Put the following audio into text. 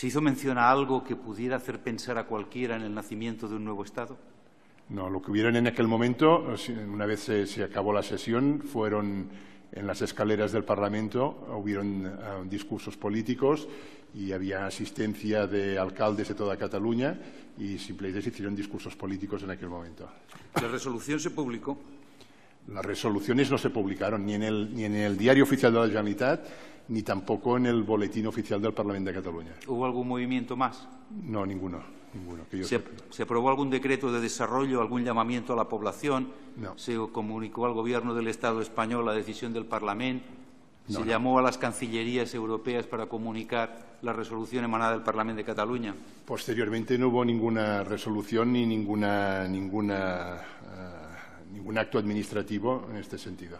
¿Se hizo mención a algo que pudiera hacer pensar a cualquiera en el nacimiento de un nuevo Estado? No, lo que hubieron en aquel momento, una vez se, se acabó la sesión, fueron en las escaleras del Parlamento, hubieron uh, discursos políticos y había asistencia de alcaldes de toda Cataluña y simplemente se hicieron discursos políticos en aquel momento. ¿La resolución se publicó? Las resoluciones no se publicaron ni en el, ni en el Diario Oficial de la Generalitat ni tampoco en el Boletín Oficial del Parlamento de Cataluña. ¿Hubo algún movimiento más? No, ninguno. ninguno que yo ¿Se, sepa. ¿Se aprobó algún decreto de desarrollo, algún llamamiento a la población? No. ¿Se comunicó al Gobierno del Estado español la decisión del Parlamento? ¿Se No, no. llamó a las cancillerías europeas para comunicar la resolución emanada del Parlamento de Cataluña? Posteriormente no hubo ninguna resolución ni ninguna, ninguna, eh, ningún acto administrativo en este sentido.